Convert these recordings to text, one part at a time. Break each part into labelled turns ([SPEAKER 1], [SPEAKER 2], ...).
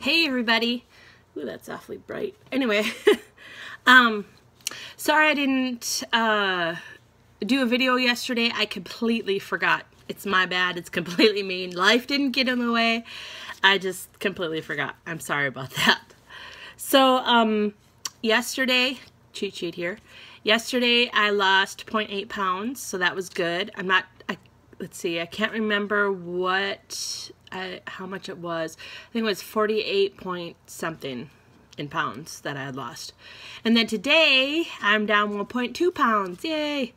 [SPEAKER 1] Hey everybody. Ooh, that's awfully bright. Anyway, um, sorry I didn't uh, do a video yesterday. I completely forgot. It's my bad. It's completely me. Life didn't get in the way. I just completely forgot. I'm sorry about that. So, um, yesterday, cheat sheet here. Yesterday I lost 0.8 pounds, so that was good. I'm not, I, let's see, I can't remember what I, how much it was. I think it was 48 point something in pounds that I had lost. And then today, I'm down 1.2 pounds. Yay!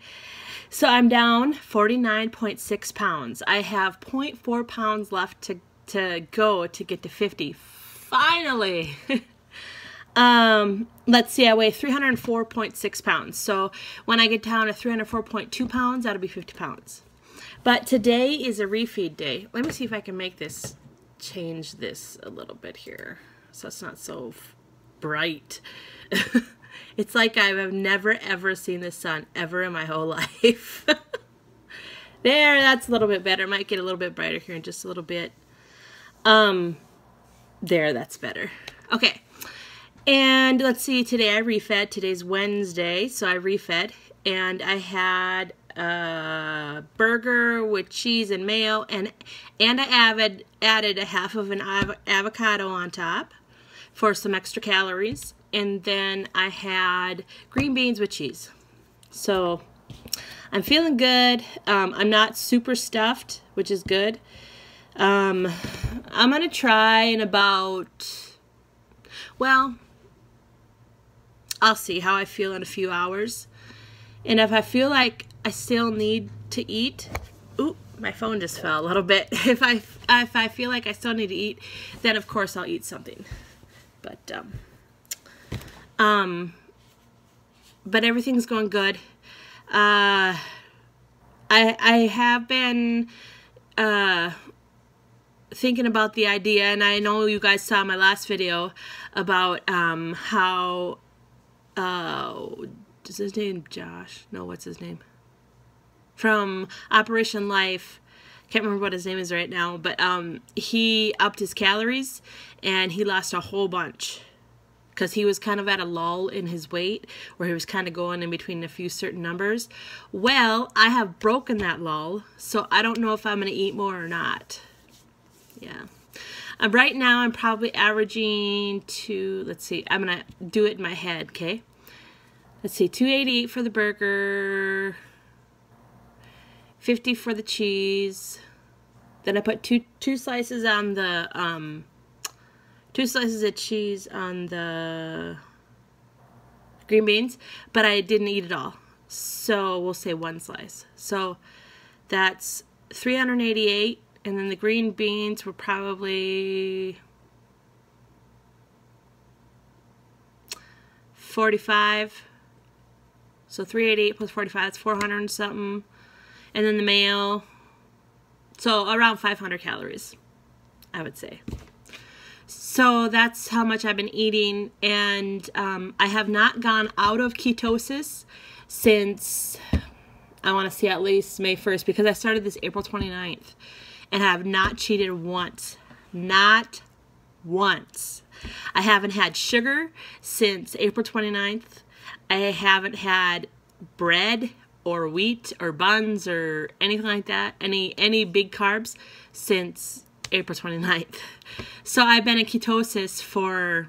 [SPEAKER 1] So I'm down 49.6 pounds. I have 0.4 pounds left to, to go to get to 50. Finally! um, let's see, I weigh 304.6 pounds. So when I get down to 304.2 pounds, that'll be 50 pounds. But today is a refeed day. Let me see if I can make this, change this a little bit here. So it's not so bright. it's like I've never ever seen the sun ever in my whole life. there, that's a little bit better. Might get a little bit brighter here in just a little bit. Um, there, that's better. Okay. And let's see, today I refed. Today's Wednesday, so I refed. And I had a burger with cheese and mayo, and and I added added a half of an av avocado on top for some extra calories, and then I had green beans with cheese. So I'm feeling good. Um, I'm not super stuffed, which is good. Um, I'm gonna try in about well. I'll see how I feel in a few hours. And if I feel like I still need to eat. Oop, my phone just fell a little bit. If I if I feel like I still need to eat, then of course I'll eat something. But um, um, but everything's going good. Uh, I I have been uh thinking about the idea, and I know you guys saw my last video about um how uh is his name Josh? No, what's his name? From Operation Life. Can't remember what his name is right now, but um, he upped his calories and he lost a whole bunch because he was kind of at a lull in his weight where he was kind of going in between a few certain numbers. Well, I have broken that lull, so I don't know if I'm going to eat more or not. Yeah. Um, right now, I'm probably averaging to, let's see, I'm going to do it in my head, okay? Let's see, 288 for the burger, 50 for the cheese. Then I put two two slices on the um two slices of cheese on the green beans, but I didn't eat it all. So we'll say one slice. So that's 388 and then the green beans were probably 45 so 388 plus 45 that's 400 and something and then the mayo. So around 500 calories, I would say. So that's how much I've been eating, and um, I have not gone out of ketosis since I want to see at least May 1st because I started this April 29th and I have not cheated once. Not once. I haven't had sugar since April 29th. I haven't had bread or wheat or buns or anything like that, any any big carbs since April 29th. So I've been in ketosis for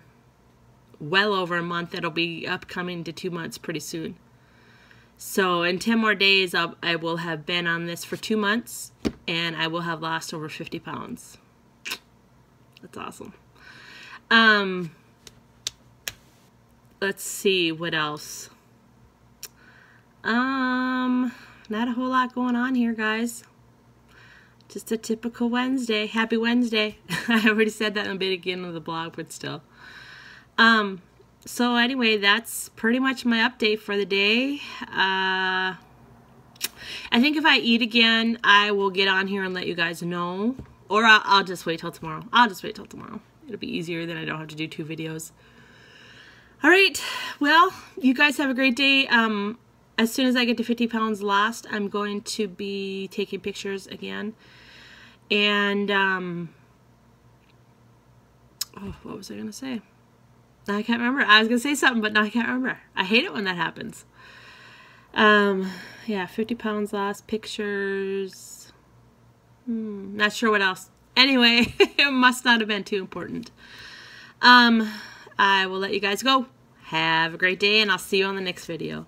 [SPEAKER 1] well over a month. It'll be upcoming to two months pretty soon. So in 10 more days, I'll, I will have been on this for two months and I will have lost over 50 pounds. That's awesome. Um, let's see what else. Um, not a whole lot going on here, guys. Just a typical Wednesday. Happy Wednesday. I already said that in the beginning of the blog, but still. Um, so anyway, that's pretty much my update for the day. Uh, I think if I eat again, I will get on here and let you guys know. Or I'll, I'll just wait till tomorrow. I'll just wait till tomorrow. It'll be easier, then I don't have to do two videos. All right. Well, you guys have a great day. Um, as soon as I get to 50 pounds lost, I'm going to be taking pictures again. And um, Oh, what was I going to say? I can't remember. I was going to say something, but now I can't remember. I hate it when that happens. Um, yeah, 50 pounds lost, pictures. Hmm, not sure what else. Anyway, it must not have been too important. Um, I will let you guys go. Have a great day, and I'll see you on the next video.